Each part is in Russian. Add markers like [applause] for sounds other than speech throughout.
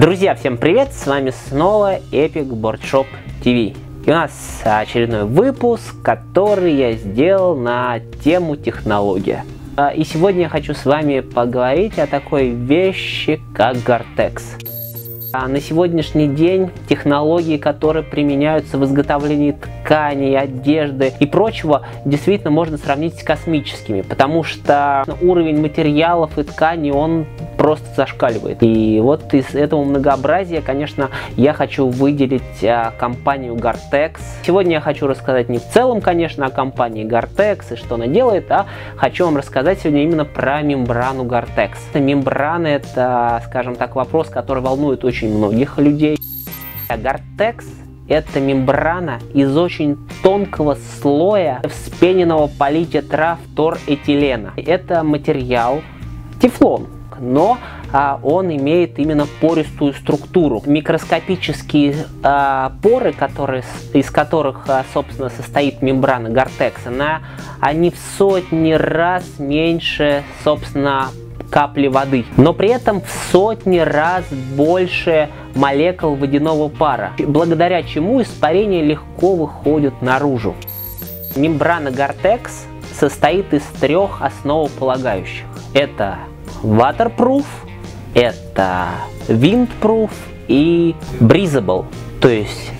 Друзья, всем привет! С вами снова Epic Board Shop TV. И у нас очередной выпуск, который я сделал на тему технология. А, и сегодня я хочу с вами поговорить о такой вещи, как Gore-Tex. А на сегодняшний день технологии, которые применяются в изготовлении тканей, одежды и прочего, действительно можно сравнить с космическими, потому что уровень материалов и тканей, он просто зашкаливает. И вот из этого многообразия, конечно, я хочу выделить а, компанию Gore-Tex. Сегодня я хочу рассказать не в целом, конечно, о компании Gore-Tex и что она делает, а хочу вам рассказать сегодня именно про мембрану Gore-Tex. Мембрана это, скажем так, вопрос, который волнует очень многих людей. Gore-Tex это мембрана из очень тонкого слоя вспененного политетрафторэтилена. Это материал тефлон но а, он имеет именно пористую структуру. Микроскопические а, поры, которые, из которых, а, собственно, состоит мембрана гортекса, она, они в сотни раз меньше, собственно, капли воды, но при этом в сотни раз больше молекул водяного пара, благодаря чему испарение легко выходит наружу. Мембрана Гортекс состоит из трех основополагающих. Это waterproof, это windproof и breathable, то есть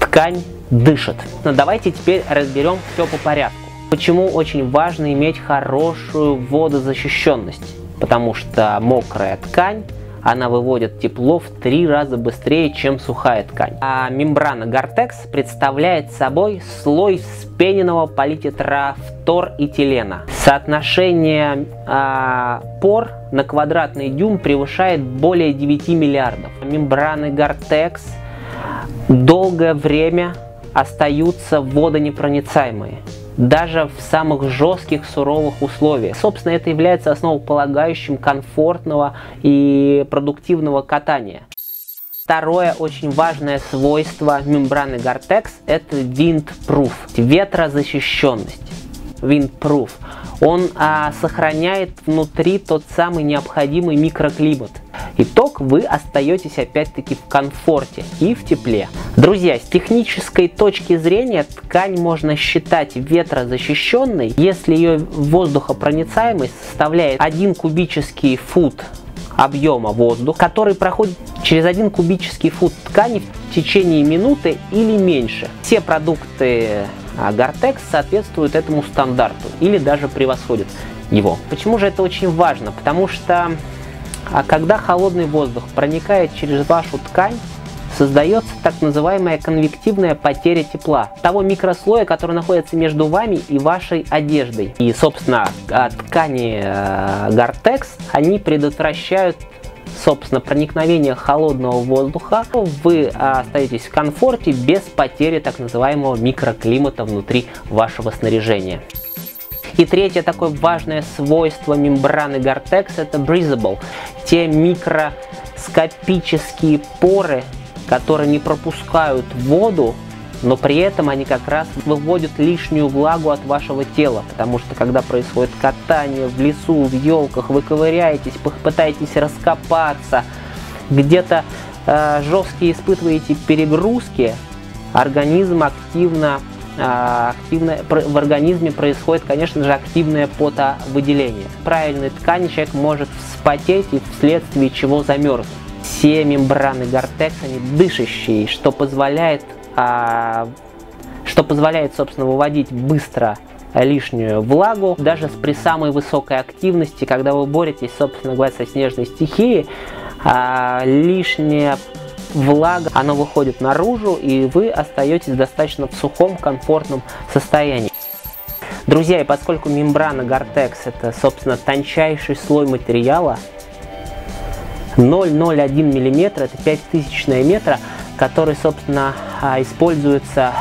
ткань дышит. Но давайте теперь разберем все по порядку. Почему очень важно иметь хорошую водозащищенность? Потому что мокрая ткань она выводит тепло в три раза быстрее, чем сухая ткань. А мембрана Гортекс представляет собой слой вспененного политетрафторэтилена. Соотношение а, пор на квадратный дюйм превышает более 9 миллиардов. Мембраны Гортекс долгое время остаются водонепроницаемые даже в самых жестких, суровых условиях. Собственно, это является основополагающим комфортного и продуктивного катания. Второе очень важное свойство мембраны Gore-Tex – это windproof, ветрозащищенность. Windproof. Он а, сохраняет внутри тот самый необходимый микроклимат – Итог, вы остаетесь опять-таки в комфорте и в тепле. Друзья, с технической точки зрения ткань можно считать ветрозащищенной, если ее воздухопроницаемость составляет 1 кубический фут объема воздуха, который проходит через 1 кубический фут ткани в течение минуты или меньше. Все продукты Gore-Tex соответствуют этому стандарту или даже превосходят его. Почему же это очень важно? Потому что а когда холодный воздух проникает через вашу ткань, создается так называемая конвективная потеря тепла, того микрослоя, который находится между вами и вашей одеждой. И, собственно, ткани э, Gore-Tex, они предотвращают собственно, проникновение холодного воздуха, вы а, остаетесь в комфорте без потери так называемого микроклимата внутри вашего снаряжения. И третье такое важное свойство мембраны Gore-Tex это breathable. Те микроскопические поры, которые не пропускают воду, но при этом они как раз выводят лишнюю влагу от вашего тела, потому что когда происходит катание в лесу, в елках, вы ковыряетесь, пытаетесь раскопаться, где-то э, жесткие испытываете перегрузки, организм активно активное, в организме происходит, конечно же, активное потовыделение. Правильной ткани человек может вспотеть и вследствие чего замерзнуть. Все мембраны Гортекс, они дышащие, что позволяет, а, что позволяет, собственно, выводить быстро лишнюю влагу, даже при самой высокой активности, когда вы боретесь, собственно говоря, со снежной стихией, а, лишняя влага, она выходит наружу, и вы остаетесь достаточно в сухом, комфортном состоянии. Друзья, и поскольку мембрана Gore-Tex это, собственно, тончайший слой материала, 0,01 мм, это 5000 метра, который, собственно, а, используется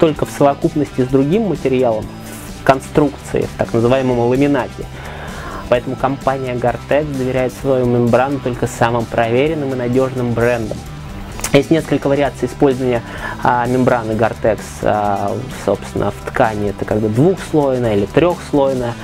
только в совокупности с другим материалом, конструкции, в так называемом ламинате. Поэтому компания Gore-Tex доверяет свою мембрану только самым проверенным и надежным брендам. [laughs] Есть несколько вариаций использования а, мембраны Gore-Tex, а, собственно, в ткани. Это когда двухслойная или трехслойная.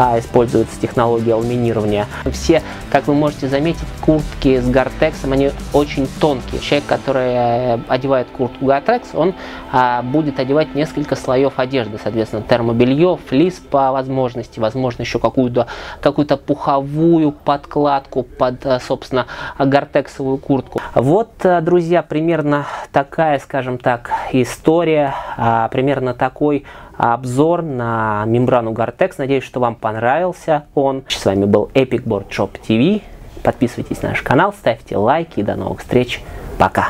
А, используется технология ламинирования. Все, как вы можете заметить, куртки с Гортексом, они очень тонкие. Человек, который э, одевает куртку Гортекс, он а, будет одевать несколько слоев одежды, соответственно, термобелье, флис по возможности, возможно, еще какую-то какую пуховую подкладку под, э, собственно, гортексовую куртку. Вот, э, друзья, примерно такая, скажем так, история, а, примерно такой обзор на мембрану Gore-Tex. Надеюсь, что вам понравился он. С вами был Epic Board Shop TV. Подписывайтесь на наш канал, ставьте лайки и до новых встреч. Пока!